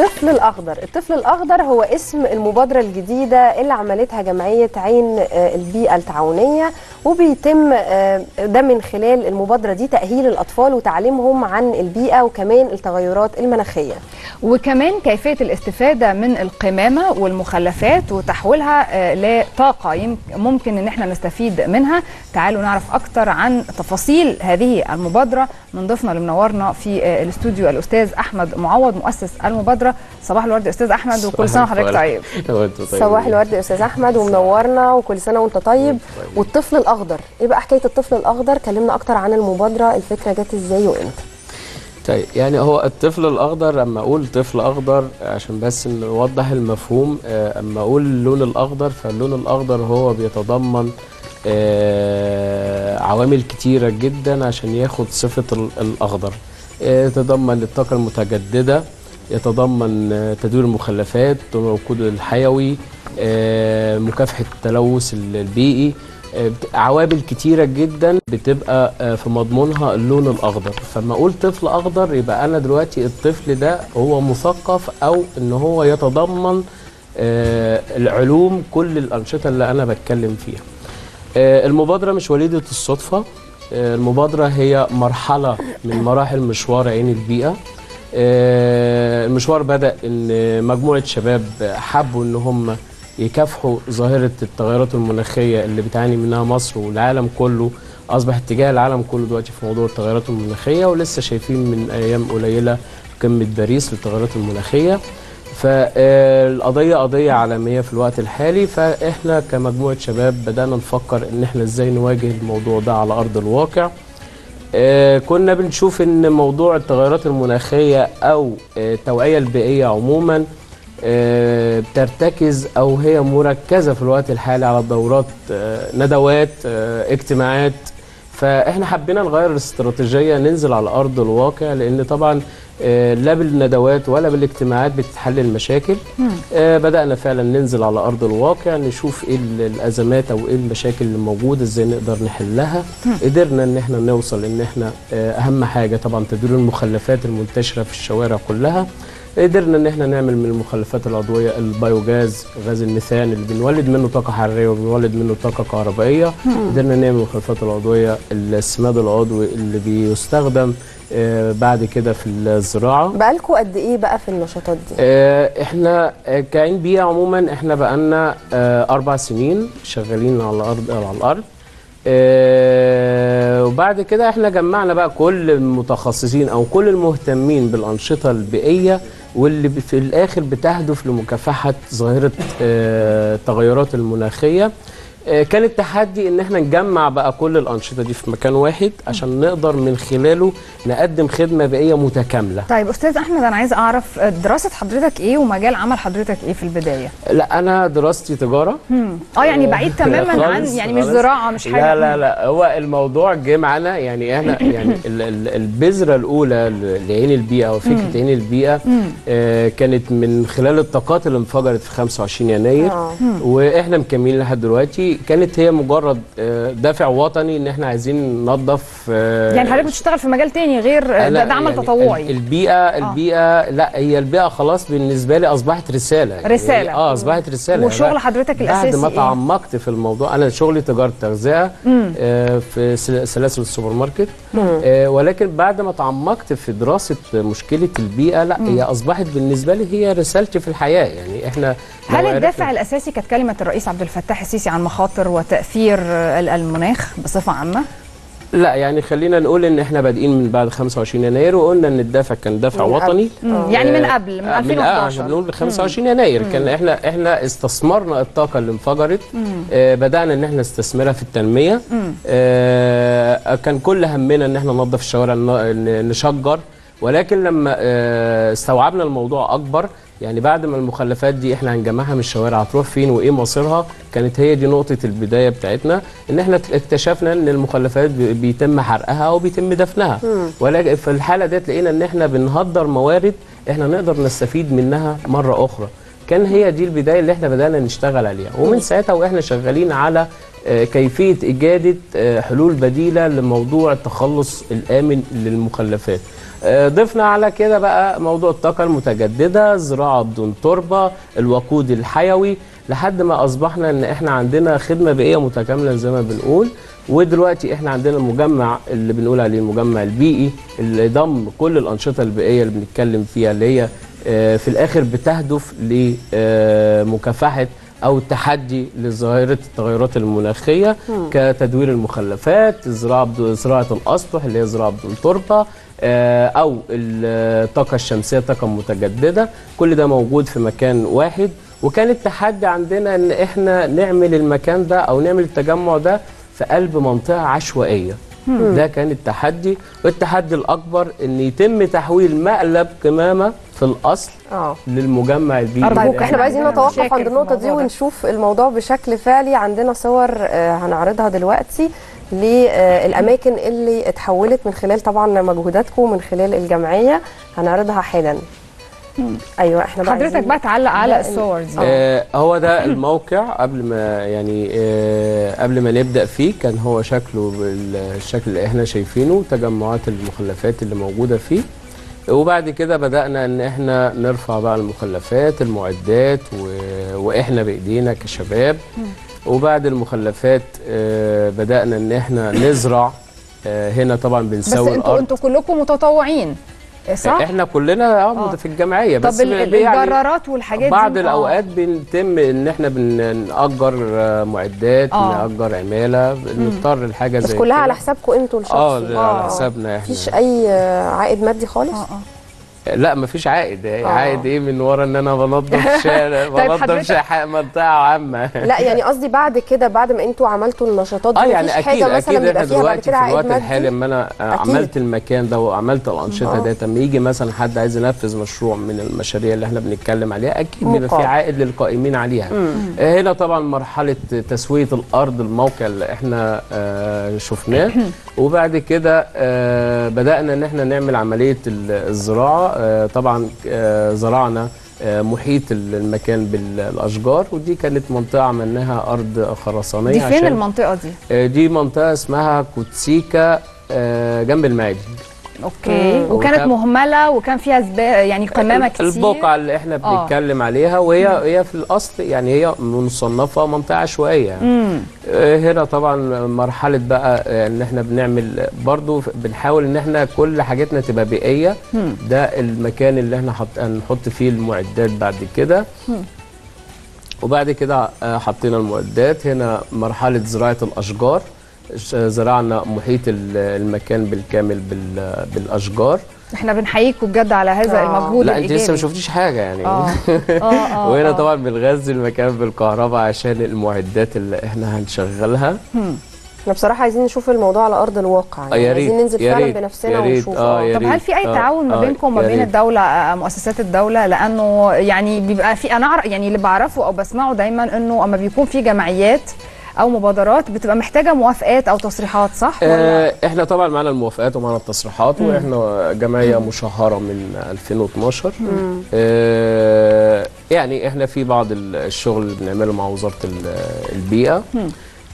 الطفل الأخضر. الطفل الأخضر هو اسم المبادرة الجديدة اللي عملتها جمعية عين آه، البيئة التعاونية. وبيتم آه، ده من خلال المبادرة دي تأهيل الأطفال وتعليمهم عن البيئة وكمان التغيرات المناخية. وكمان كيفية الاستفادة من القمامة والمخلفات وتحويلها آه، لطاقة ممكن إن إحنا نستفيد منها. تعالوا نعرف أكتر عن تفاصيل هذه المبادرة من ضيفنا اللي منورنا في آه، الاستوديو الأستاذ أحمد معوض مؤسس المبادرة. صباح الورد يا أستاذ أحمد وكل سنة وحضرتك طيب. صباح الورد يا أستاذ أحمد ومنورنا وكل سنة وأنت طيب. والطفل الأخضر إيه بقى حكاية الطفل الأخضر؟ كلمنا أكتر عن المبادرة الفكرة جت إزاي وإمتى؟ طيب يعني هو الطفل الأخضر لما أقول طفل أخضر عشان بس نوضح المفهوم آه، أما أقول اللون الأخضر فاللون الأخضر هو بيتضمن آه، عوامل كتيرة جدا عشان ياخد صفة ال- الأخضر. آه، يتضمن الطاقة المتجددة يتضمن تدوير المخلفات الوقود الحيوي مكافحة التلوث ال- البيئي عوامل كتيرة جدا بتبقى آه، في مضمونها اللون الأخضر. فما أقول طفل أخضر يبقى أنا دلوقتي الطفل ده هو مثقف أو إن هو يتضمن آه، العلوم كل الأنشطة اللي أنا بتكلم فيها. آه، المبادرة مش وليدة الصدفة. آه، المبادرة هي مرحلة من مراحل مشوار عين البيئة. آه، المشوار بدأ إن مجموعة شباب حبوا إن هم يكافحوا ظاهرة التغيرات المناخية اللي بتعاني منها مصر والعالم كله. أصبح اتجاه العالم كله دلوقتي في موضوع التغيرات المناخية ولسه شايفين من أيام قليلة قمة باريس للتغيرات المناخية. فالقضية قضية عالمية في الوقت الحالي. فإحنا كمجموعة شباب بدأنا نفكر إن إحنا إزاي نواجه الموضوع ده على أرض الواقع. آه، كنا بنشوف إن موضوع التغيرات المناخية أو آه، التوعية البيئية عموما آه، بترتكز أو هي مركزة في الوقت الحالي على دورات آه، ندوات آه، اجتماعات. فإحنا حبينا نغير الاستراتيجية ننزل على أرض الواقع لأن طبعا آه، لا بالندوات ولا بالاجتماعات بتتحل المشاكل. آه، بدأنا فعلا ننزل على أرض الواقع نشوف إيه ال- الأزمات أو إيه المشاكل اللي موجودة إزاي نقدر نحلها. قدرنا إن إحنا نوصل إن إحنا آه، أهم حاجة طبعا تدوير المخلفات المنتشرة في الشوارع كلها. قدرنا إن إحنا نعمل من المخلفات العضوية البيوجاز غاز الميثان اللي بنولد منه طاقة حرارية وبنولد منه طاقة كهربائية. قدرنا نعمل المخلفات العضوية السماد العضوي اللي بيستخدم آه، بعد كده في الزراعة. بقالكوا قد إيه بقى في النشاطات دي؟ آه، إحنا آه، كعين بيئة عموما إحنا بقالنا آه، أربع سنين شغالين على الأرض على الأرض. آه، وبعد كده إحنا جمعنا بقى كل المتخصصين أو كل المهتمين بالأنشطة البيئية واللي في الآخر بتهدف لمكافحة ظاهرة التغيرات المناخية. آه، كان التحدي إن إحنا نجمع بقى كل الأنشطة دي في مكان واحد عشان نقدر من خلاله نقدم خدمة بيئية متكاملة. طيب أستاذ أحمد أنا عايز أعرف آه، دراسة حضرتك إيه ومجال عمل حضرتك إيه في البداية؟ لا أنا دراستي تجارة. آه يعني بعيد تماما عن يعني مش. زراعة مش حاجة. لا لا لا هو الموضوع جه معانا يعني إحنا يعني ال- ال- البذرة الأولى لعين البيئة وفكره عين البيئة آه كانت من خلال الطاقات اللي انفجرت في 25 يناير. آه. وإحنا مكملين لحد دلوقتي. كانت هي مجرد آه دافع وطني إن إحنا عايزين ننظف آه يعني حضرتك بتشتغل في مجال تاني غير آه، ده, عمل يعني تطوعي. ال- البيئة البيئة لا هي البيئة خلاص بالنسبة لي أصبحت رسالة. يعني رسالة. آه أصبحت رسالة. وشغل حضرتك بعد الأساسي ما إيه؟ تعمقت في الموضوع أنا شغلي تجارة تغذية آه في سل- سلاسل السوبر ماركت. آه ولكن بعد ما تعمقت في دراسة مشكلة البيئة لا هي أصبحت بالنسبة لي هي رسالتي في الحياة. يعني إحنا هل الدافع الأساسي كانت كلمة الرئيس عبد الفتاح السيسي عن مخاطر وتأثير آه، المناخ بصفة عامة؟ لا يعني خلينا نقول إن إحنا بادئين من بعد 25 يناير وقلنا إن الدافع كان قبل. وطني. مم. يعني من آه، قبل من آه، من آه عشان 2011 نقول 25 يناير. كان إحنا إحنا استثمرنا الطاقة اللي انفجرت. آه بدأنا إن إحنا نستثمرها في التنمية. آه كان كل همنا إن إحنا ننظف الشوارع نشجر. ولكن لما آه استوعبنا الموضوع أكبر يعني بعد ما المخلفات دي إحنا هنجمعها من الشوارع هتروح فين وإيه مصيرها كانت هي دي نقطة البداية بتاعتنا إن إحنا اكتشفنا إن المخلفات بي- بيتم حرقها وبيتم دفنها. ولكن في الحالة ديت لقينا إن إحنا بنهدر موارد إحنا نقدر نستفيد منها مرة أخرى. كان هي دي البداية اللي إحنا بدأنا نشتغل عليها. ومن ساعتها وإحنا شغالين على آه، كيفية اجاده آه، حلول بديلة لموضوع التخلص الآمن للمخلفات. ضفنا على كده بقى موضوع الطاقة المتجددة زراعة بدون تربة الوقود الحيوي لحد ما أصبحنا إن إحنا عندنا خدمة بيئية متكاملة زي ما بنقول. ودلوقتي إحنا عندنا المجمع اللي بنقول عليه المجمع البيئي اللي ضم كل الأنشطة البيئية اللي بنتكلم فيها اللي هي آه، في الآخر بتهدف لمكافحه أو التحدي لظاهرة التغيرات المناخية كتدوير المخلفات بدون زراعة الأسطح اللي هي زراعة بدون تربة آه، أو الطاقة الشمسية طاقة متجددة. كل ده موجود في مكان واحد. وكان التحدي عندنا إن إحنا نعمل المكان ده أو نعمل التجمع ده في قلب منطقة عشوائية. ده كان التحدي. والتحدي الأكبر إن يتم تحويل مقلب قمامة في الأصل آه. للمجمع البيئي أرجوك اللي إحنا عايزين نتوقف عند النقطة دي. ونشوف الموضوع بشكل فعلي. عندنا صور آه، هنعرضها دلوقتي للاماكن اللي اتحولت من خلال طبعا مجهوداتكم من خلال الجمعية. هنعرضها حالا. أيوه إحنا بقى حضرتك بقى تعلق على الصور دي. آه. هو ده الموقع. قبل ما يعني آه قبل ما نبدأ فيه كان هو شكله بالشكل اللي إحنا شايفينه تجمعات المخلفات اللي موجودة فيه. وبعد كده بدأنا إن إحنا نرفع بقى المخلفات المعدات و... وإحنا بإيدينا كشباب. وبعد المخلفات آه بدأنا إن إحنا نزرع. آه هنا طبعا بس بنسوي أنتوا الأرض. أنتوا كلكم متطوعين. صح؟ إحنا كلنا آه آه. في الجمعية طب بس يعني الجرارات والحاجات بعض دي الأوقات بنتم إن إحنا بنأجر آه، معدات آه. نأجر عمالة نضطر لحاجة بس زي كلها كده. على حسابكم أنتوا الشخصي آه على حسابنا إحنا مفيش أي آه، عائد مادي خالص آه آه لا مفيش عائد آه. عائد إيه من ورا إن أنا بنظف شارع طيب بنظف منطقة عامة لا يعني قصدي بعد كده بعد ما أنتوا عملتوا النشاطات دي آه يعني مفيش أكيد حاجة مثلا أكيد بيبقى إحنا فيها بعد في الوقت الحالي لما أنا آه، أكيد. عملت المكان ده وعملت الانشطه آه. ديت لما يجي مثلا حد عايز ينفذ مشروع من المشاريع اللي إحنا بنتكلم عليها أكيد بيبقى في. عائد للقائمين عليها آه، هنا طبعا مرحلة تسوية الأرض الموقع اللي إحنا آه، شفناه وبعد كده آه، بدأنا إن إحنا نعمل عملية ال- الزراعة آه، طبعا آه، زرعنا آه، محيط المكان بالأشجار ودي كانت منطقة عملناها أرض خرسانية دي فين المنطقة دي؟ آه، دي منطقة اسمها كوتسيكا آه، جنب المعادي okay. مم. وكانت وكان- مهملة وكان فيها زبا... يعني قمامة كتير. البقعة اللي إحنا آه. بنتكلم عليها وهي هي في الأصل يعني هي يعني. امم آه، هنا طبعا مرحلة بقى إن إحنا بنعمل برضو بنحاول إن إحنا كل حاجاتنا تبقى بيئية. ده المكان اللي إحنا حط هنحط فيه المعدات بعد كده. وبعد كده آه، حطينا المعدات. هنا مرحلة زراعة الأشجار. ش- زرعنا محيط ال- المكان بالكامل بال- بالأشجار. إحنا بنحييكم بجد على هذا آه. المجهود لا انت لسه ما شفتيش حاجة يعني. آه. آه آه وهنا آه. طبعا بنغذي المكان بالكهرباء عشان المعدات اللي إحنا هنشغلها. إحنا بصراحة عايزين نشوف الموضوع على أرض الواقع. آه، يعني يا ريت عايزين ننزل يا فعلا بنفسنا ونشوف. آه يا طب هل في أي آه، تعاون ما آه، بينكم وما بين. الدولة آه، مؤسسات الدولة؟ لأنه يعني بيبقى في أنا يعني اللي بعرفه أو بسمعه دايما إنه أما بيكون في جمعيات أو مبادرات بتبقى محتاجة موافقات أو تصريحات صح ولا؟ آه، إحنا طبعا معانا الموافقات ومعانا التصريحات وإحنا جمعية مشهرة من 2012 آه، يعني إحنا في بعض ال- الشغل اللي بنعمله مع وزارة ال- البيئة.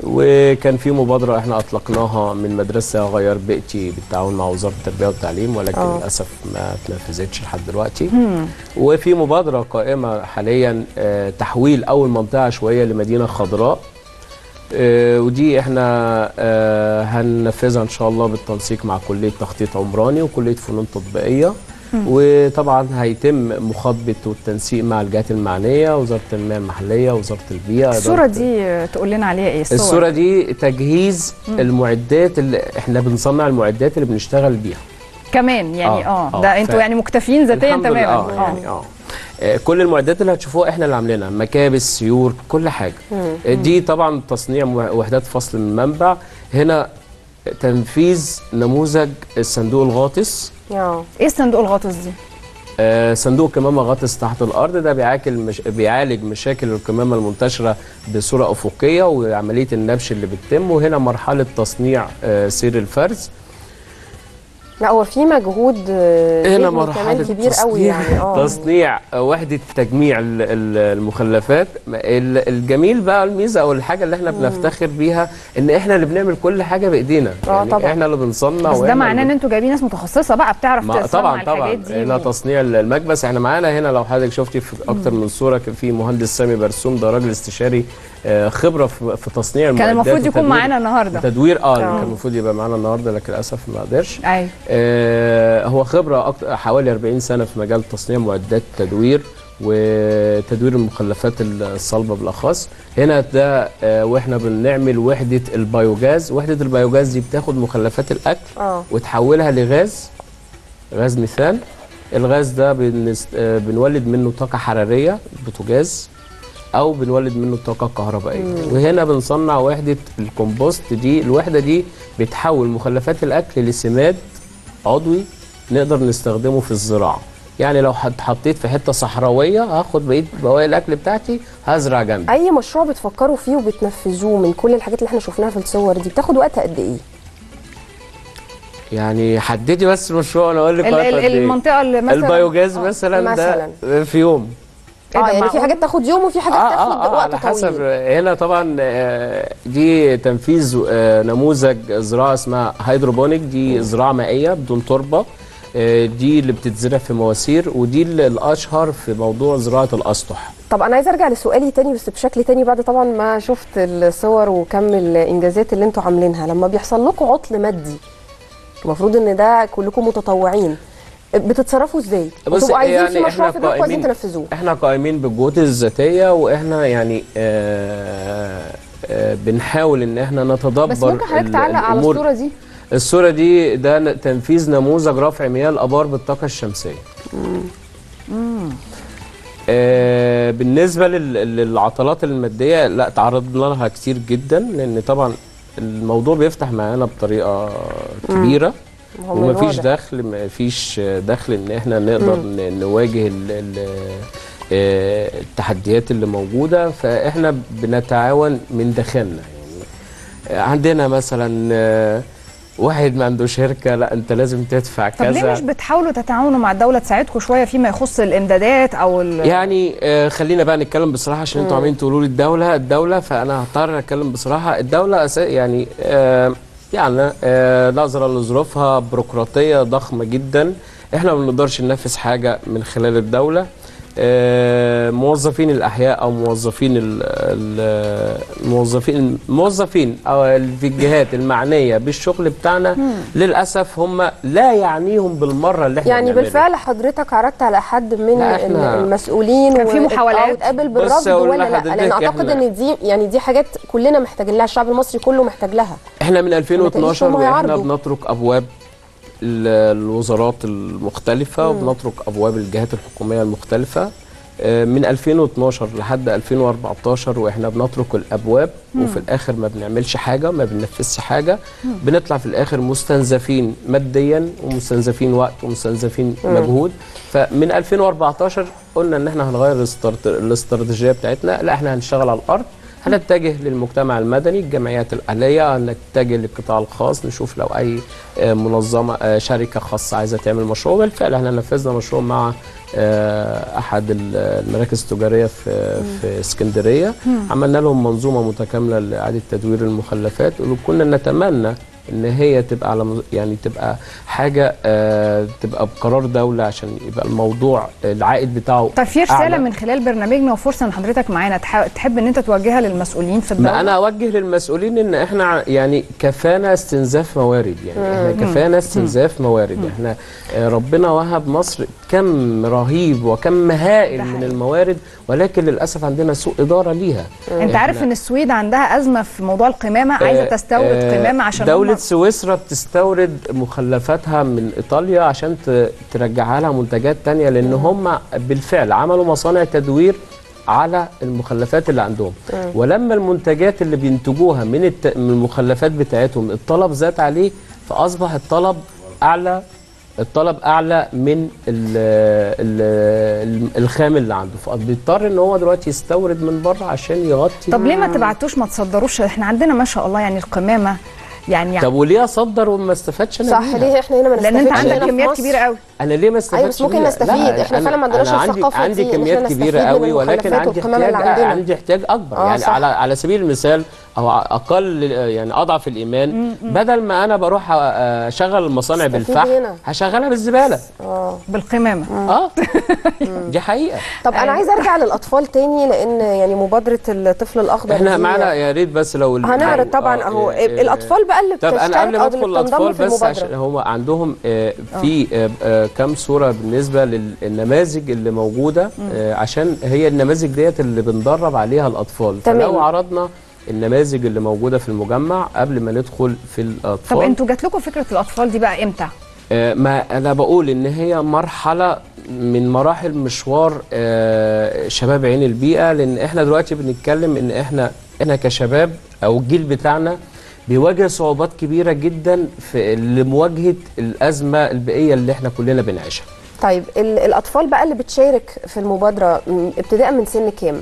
وكان في مبادرة إحنا أطلقناها من مدرسة غير بيئتي بالتعاون مع وزارة التربية والتعليم ولكن آه. للأسف ما اتنفذتش لحد دلوقتي. وفي مبادرة قائمة حاليا آه، تحويل أول منطقة عشوائيه لمدينة خضراء. ودي إحنا آه، هننفذها إن شاء الله بالتنسيق مع كلية تخطيط عمراني وكلية فنون تطبيقية. وطبعا هيتم مخاطبه والتنسيق مع الجهات المعنية وزارة التنميه المحلية وزارة البيئة. الصورة دي آه، تقول لنا عليها إيه؟ الصور. الصورة دي تجهيز المعدات اللي إحنا بنصنع المعدات اللي بنشتغل بيها. كمان يعني آه، آه. آه، ده أنتوا يعني مكتفين ذاتيا تماما. آه يعني آه آه، كل المعدات اللي هتشوفوها إحنا اللي عاملينها مكابس سيور كل حاجة. دي طبعا تصنيع وحدات فصل من منبع. هنا تنفيذ نموذج الصندوق الغاطس. آه إيه الصندوق الغاطس دي؟ آه، صندوق كمامة غاطس تحت الأرض. ده بيعاكل مش... بيعالج مشاكل الكمامة المنتشرة بصورة أفقية وعملية النبش اللي بتتم. وهنا مرحلة تصنيع آه، سير الفرز. لا هو في مجهود آه، هنا كمان كبير قوي تصنيع يعني آه. تصنيع وحدة تجميع ال- ال- المخلفات. ال- الجميل بقى الميزة أو الحاجة اللي إحنا بنفتخر بيها إن إحنا اللي بنعمل كل حاجة بإيدينا. آه يعني طبعا. إحنا اللي بنصنع بس ده معناه إن أنتوا جايبين ناس متخصصة بقى بتعرف تصنع طبعا طبعا. هنا تصنيع المكبس. إحنا معانا هنا لو حضرتك شفتي في أكتر من صورة كان في مهندس سامي برسوم ده راجل استشاري آه، خبرة في تصنيع كان المعدات المفروض يكون معانا النهارده. وتدوير آه آه. كان المفروض يبقى معانا النهارده لكن للأسف ما قدرش. أيوه آه، هو خبرة أكتر حوالي 40 سنة في مجال تصنيع معدات تدوير وتدوير المخلفات الصلبة بالأخص. هنا ده آه، وإحنا بنعمل وحدة ال biogas وحدة ال biogas دي بتاخد مخلفات الأكل آه. وتحولها لغاز غاز ميثان. الغاز ده. آه، بنولد منه طاقة حرارية بوتاجاز أو بنولد منه طاقة كهربائية. وهنا بنصنع وحدة الكومبوست دي الوحدة دي بتحول مخلفات الأكل لسماد عضوي نقدر نستخدمه في الزراعة. يعني لو حطيت في حتة صحراوية هاخد بقية بواقي الأكل بتاعتي هزرع جنبي. أي مشروع بتفكروا فيه وبتنفذوه من كل الحاجات اللي إحنا شفناها في الصور دي بتاخد وقت قد إيه؟ يعني حددي بس المشروع وأنا أقول لك إيه. المنطقة اللي مثلا البيوجاز آه، مثلا, مثلاً. ده في يوم. إيه آه يعني في؟ حاجات تاخد يوم وفي حاجات تاخد وقت على حسب. طويل. هنا طبعا آه، دي تنفيذ آه، نموذج زراعة اسمها hydroponic. دي زراعة مائية بدون تربة. آه، دي اللي بتتزرع في مواسير ودي الأشهر في موضوع زراعة الأسطح. طب أنا عايزة أرجع لسؤالي تاني بس بشكل تاني بعد طبعا ما شفت الصور وكم الإنجازات اللي أنتوا عاملينها. لما بيحصل لكم عطل مادي المفروض إن ده كلكم متطوعين. بتتصرفوا إزاي؟ بتبقوا عايزين يعني في مشروع في دماغكم عايزين تنفذوه إحنا قائمين بالجهود الذاتية وإحنا يعني آه، آه، بنحاول إن إحنا نتدبر بس ممكن حضرتك تعلق على. الصورة دي الصورة دي ده تنفيذ نموذج رفع مياه الآبار بالطاقة الشمسية. آه بالنسبة لل- للعطلات المادية لا تعرضنا لها كتير جدا لأن طبعا الموضوع بيفتح معانا بطريقة كبيرة هو من ومفيش الواضح. دخل مفيش دخل إن إحنا نقدر ن- نواجه ال ال آه، التحديات اللي موجودة. فإحنا بنتعاون من داخلنا يعني. عندنا مثلا آه، واحد ما عنده شركة لا أنت لازم تدفع طب ليه كذا. مش بتحاولوا تتعاونوا مع الدولة تساعدكم شوية فيما يخص الإمدادات أو ال... يعني آه، خلينا بقى نتكلم بصراحة عشان أنتوا عمالين تقولوا لي الدولة الدولة فأنا هضطر أتكلم بصراحة. الدولة يعني آه، يعني آه، نظرا لظروفها بيروقراطية ضخمة جدا. إحنا ما بنقدرش ننفذ حاجة من خلال الدولة. آه، موظفين الأحياء أو موظفين ال- ال- الموظفين الموظفين أو في الجهات المعنية بالشغل بتاعنا للأسف هم لا يعنيهم بالمرة اللي إحنا يعني بنعمله. بالفعل حضرتك عرضت على حد من المسؤولين كان في محاولات؟ آه، بص بالرفض ولا لا لأن أعتقد إن دي يعني دي حاجات كلنا محتاجين لها الشعب المصري كله محتاج لها إحنا من 2012 هم وإحنا. بنترك أبواب الوزارات المختلفة وبنترك أبواب الجهات الحكومية المختلفة. آه، من 2012 لحد 2014 وإحنا بنترك الأبواب وفي الآخر ما بنعملش حاجة ما بننفذش حاجة. بنطلع في الآخر مستنزفين ماديا ومستنزفين وقت ومستنزفين مجهود. فمن 2014 قلنا إن إحنا هنغير الاسترات- الاستراتيجية بتاعتنا. لا إحنا هنشتغل على الأرض. هنتجه للمجتمع المدني الجمعيات الأهلية هنتجه للقطاع الخاص نشوف لو أي آه، منظمة آه، شركة خاصة عايزة تعمل مشروع. بالفعل إحنا نفذنا مشروع مع آه، أحد ال- المراكز التجارية في في اسكندرية. عملنا لهم منظومة متكاملة لإعادة تدوير المخلفات وكنا نتمنى إن هي تبقى على مز- يعني تبقى حاجة آه تبقى بقرار دولة عشان يبقى الموضوع العائد بتاعه طب في رساله. من خلال برنامجنا وفرصة إن حضرتك معانا. تح- تحب إن أنت توجهها للمسؤولين في الدولة؟ ما أنا أوجه للمسؤولين إن إحنا يعني كفانا استنزاف موارد يعني إحنا كفانا استنزاف موارد. إحنا آه، ربنا وهب مصر كم رهيب وكم هائل من. الموارد ولكن للأسف عندنا سوء إدارة ليها. أنت عارف إن السويد عندها أزمة في موضوع القمامة عايزة آه، تستورد آه، قمامة عشان دولة هم- سويسرا بتستورد مخلفاتها من إيطاليا عشان ترجعها لها منتجات تانية لأن هم بالفعل عملوا مصانع تدوير على المخلفات اللي عندهم. ولما المنتجات اللي بينتجوها من, الت... من المخلفات بتاعتهم الطلب زاد عليه فأصبح الطلب أعلى الطلب أعلى من ال ال الخام اللي عنده فبيضطر إن هو دلوقتي يستورد من بره عشان يغطي طب ليه ما تبعتوش ما تصدروش إحنا عندنا ما شاء الله يعني القمامة يعني طب وليه أصدر وما استفادش أنا صح؟ ليه إحنا هنا ما لأن أنت عندك كميات؟ كبيرة قوي أنا ليه ما استفدتش أيوة، بس ممكن؟ نستفيد. أنا- فعلا ما عندناش أنا عندي الثقافة عندي كميات كبيرة قوي ولكن عندي احتياج عندنا. عندي احتياج أكبر آه، يعني صح. على على سبيل المثال أو أقل يعني أضعف الإيمان. بدل ما أنا بروح أشغل المصانع بالفحم. هشغلها بالزبالة. آه. بالقمامة. آه. دي حقيقة. طب أنا. عايزه أرجع للأطفال تاني لأن يعني مبادرة الطفل الأخضر إحنا معانا يا ريت بس لو هنعرض طبعا آه، أهو. آه، الأطفال بقى اللي طب أنا قبل ما أدخل الأطفال في بس عشان هم عندهم آه، في آه، آه، كام صورة بالنسبة للنماذج اللي موجودة عشان هي النماذج ديت اللي بندرب عليها الأطفال. تمام. فلو عرضنا النماذج اللي موجودة في المجمع قبل ما ندخل في الأطفال. طب أنتوا جات لكم فكرة الأطفال دي بقى إمتى؟ آه، ما أنا بقول إن هي مرحلة من مراحل مشوار آه، شباب عين البيئة لأن إحنا دلوقتي بنتكلم إن إحنا إحنا كشباب أو الجيل بتاعنا بيواجه صعوبات كبيرة جدا في لمواجهة الأزمة البيئية اللي إحنا كلنا بنعيشها. طيب ال- الأطفال بقى اللي بتشارك في المبادرة ابتداء من سن كام؟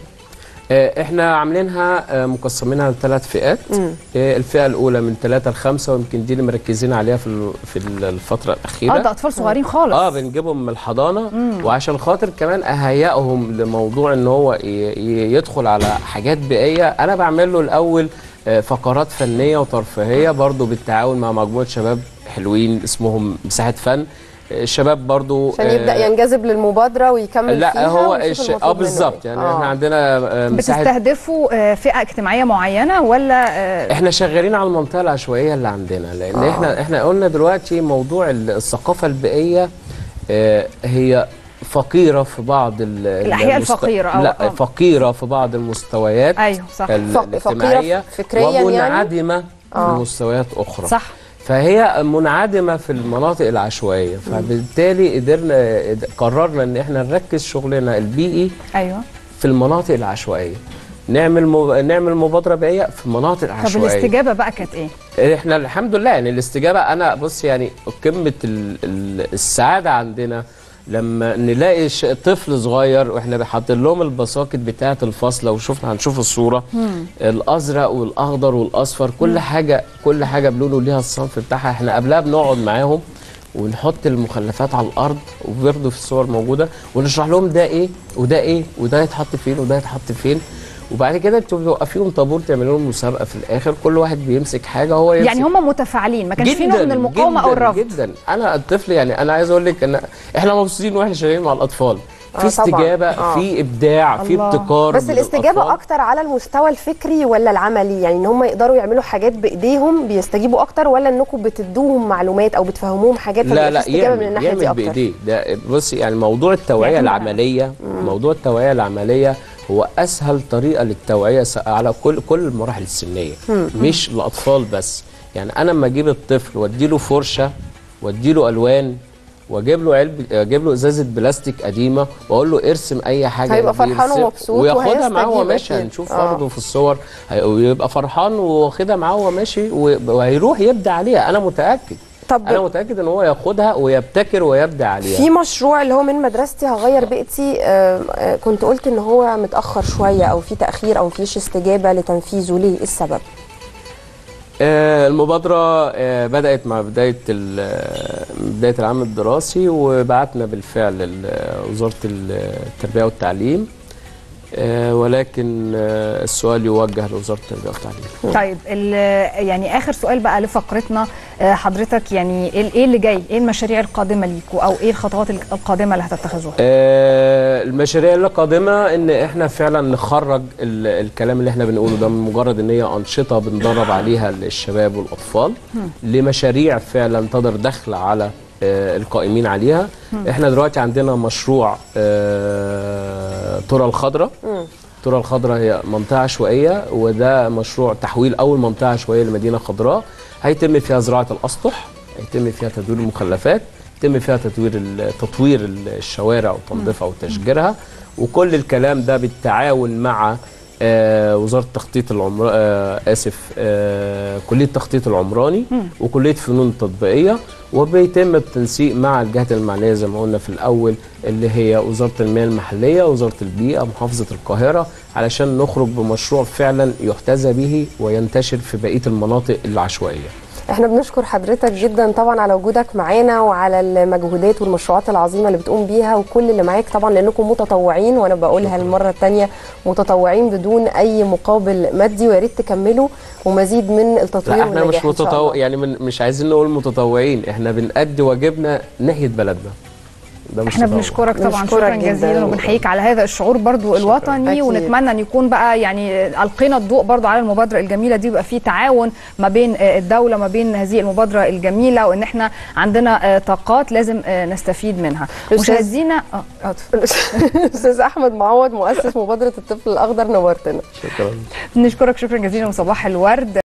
إحنا عاملينها آه، مقسمينها لثلاث فئات. مم. آه، الفئة الأولى من ثلاثة لخمسة ويمكن دي اللي مركزين عليها في في الفترة الأخيرة. آه ده أطفال صغيرين خالص. آه بنجيبهم من الحضانة. وعشان خاطر كمان أهيئهم لموضوع إن هو يدخل على حاجات بيئية. أنا بعمل له الأول آه، فقرات فنية وترفيهية برضو بالتعاون مع مجموعة شباب حلوين اسمهم مساحة فن. آه، الشباب برضو عشان يبدأ آه، ينجذب للمبادرة ويكمل لا فيها هو الش... آه بالظبط. يعني آه. إحنا عندنا آه، مساحه بتستهدفوا آه، فئة اجتماعية معينة ولا إحنا شغالين على المنطقة العشوائية اللي عندنا لأن آه. إحنا إحنا قلنا دلوقتي موضوع ال- الثقافة البيئية هي فقيرة في بعض ال- الأحياء المست- الفقيرة أو- لا آه. فقيرة في بعض المستويات أيوه صح ال- فق- الاجتماعية فقيرة فكرياً يعني؟ ومنعدمة آه. في مستويات أخرى صح فهي منعدمة في المناطق العشوائية. فبالتالي قدرنا قررنا إن إحنا نركز شغلنا البيئي أيوه. في المناطق العشوائية. نعمل مب... نعمل مبادرة بيئية في المناطق طب العشوائيه الاستجابة بقى كانت إيه؟ إحنا الحمد لله يعني الاستجابة أنا بص يعني قمة ال- ال- السعادة عندنا لما نلاقي طفل صغير وإحنا حاطين لهم البساكت بتاعة الفصل لو شفنا هنشوف الصورة. الأزرق والأخضر والأصفر كل حاجة كل حاجة بلونه ليها الصنف بتاعها. إحنا قبلها بنقعد معاهم ونحط المخلفات على الأرض وبرضه في الصور موجودة ونشرح لهم ده إيه وده إيه وده يتحط فين وده يتحط فين. وبعد كده أنتوا بتوقفيهم طابور تعملوا لهم مسابقة في الآخر كل واحد بيمسك حاجة هو يمسك. يعني هم متفاعلين ما كانش في نوع من المقاومة أو الرفض. جدا. أنا الطفل يعني أنا عايز أقول لك إن إحنا مبسوطين وإحنا شغالين مع الأطفال. آه في طبعاً. استجابة آه. في إبداع في الله. ابتكار بس الاستجابة الأطفال. أكتر على المستوى الفكري ولا العملي؟ يعني إن هم يقدروا يعملوا حاجات بإيديهم بيستجيبوا أكتر ولا إنكم بتدوهم معلومات أو بتفهموهم حاجات؟ لا لا في استجابة من يعمل الناحيه دي يعمل أكتر. بإيديه. ده بصي يعني موضوع التوعية العملية موضوع التوعية العملية هو أسهل طريقة للتوعية على كل كل المراحل السنية. مش الأطفال بس. يعني أنا لما أجيب الطفل وأديله فرشة وأديله ألوان وأجيب له علب أجيب له إزازة بلاستيك قديمة وأقول له ارسم أي حاجة هيبقى فرحان ومبسوط وياخدها معاه وهو ماشي. هنشوف آه. برضه في الصور. ويبقى فرحان واخدها معاه وهو ماشي وهيروح يبدع عليها. أنا متأكد. طب أنا متأكد إن هو ياخدها ويبتكر ويبدع عليها. في مشروع اللي هو من مدرستي هغير بيئتي آه، آه، كنت قلت إن هو متأخر شوية أو في تأخير أو مفيش استجابة لتنفيذه. ليه؟ إيه السبب؟ آه، المبادرة بدأت مع بداية بداية العام الدراسي وبعتنا بالفعل لوزارة التربية والتعليم. ولكن آه، السؤال يوجه لوزارة التربية والتعليم. طيب يعني آخر سؤال بقى لفقرتنا آه، حضرتك يعني إيه اللي جاي؟ إيه المشاريع القادمة ليكوا أو إيه الخطوات القادمة اللي هتتخذوها؟ آه، المشاريع اللي قادمة إن إحنا فعلا نخرج ال- الكلام اللي إحنا بنقوله ده من مجرد إن هي أنشطة بندرب عليها الشباب والأطفال لمشاريع فعلا تقدر دخل على آه، القائمين عليها. إحنا دلوقتي عندنا مشروع آه، ترى الخضراء ترى الخضراء هي منطقة عشوائية وده مشروع تحويل أول منطقة عشوائية لمدينة خضراء. هيتم فيها زراعة الأسطح هيتم فيها تدوير المخلفات يتم فيها تطوير ال- الشوارع وتنظيفها وتشجيرها. وكل الكلام ده بالتعاون مع آه، وزارة التخطيط العمر آه، آسف آه، كلية التخطيط العمراني وكلية فنون التطبيقية وبيتم التنسيق مع الجهات المعنية زي ما قلنا في الأول اللي هي وزارة التنمية المحلية وزارة البيئة محافظة القاهرة علشان نخرج بمشروع فعلا يحتذى به وينتشر في بقية المناطق العشوائية. إحنا بنشكر حضرتك جدا طبعا على وجودك معانا وعلى المجهودات والمشروعات العظيمة اللي بتقوم بيها وكل اللي معاك. طبعا لأنكم متطوعين وأنا بقولها المرة الثانية متطوعين بدون أي مقابل مادي ويا ريت تكملوا ومزيد من التطوير لا إحنا مش متطوع. يعني من مش عايزين نقول متطوعين إحنا بنأدي واجبنا ناحية بلدنا. ده مش إحنا. بنشكرك طبعا شكرا. جزيلا وبنحييك على هذا الشعور برضو الوطني أكيد. ونتمنى أن يكون بقى يعني ألقينا الضوء برضو على المبادرة الجميلة دي ويبقى في تعاون ما بين آه، الدولة ما بين هذه المبادرة الجميلة وإن إحنا عندنا آه، طاقات لازم آه، نستفيد منها مشاهدينا آه. الأستاذ أحمد معوض مؤسس مبادرة الطفل الأخضر نورتنا شكرا بنشكرك شكرا جزيلا وصباح الورد